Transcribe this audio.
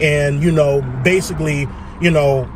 and, you know, basically, you know,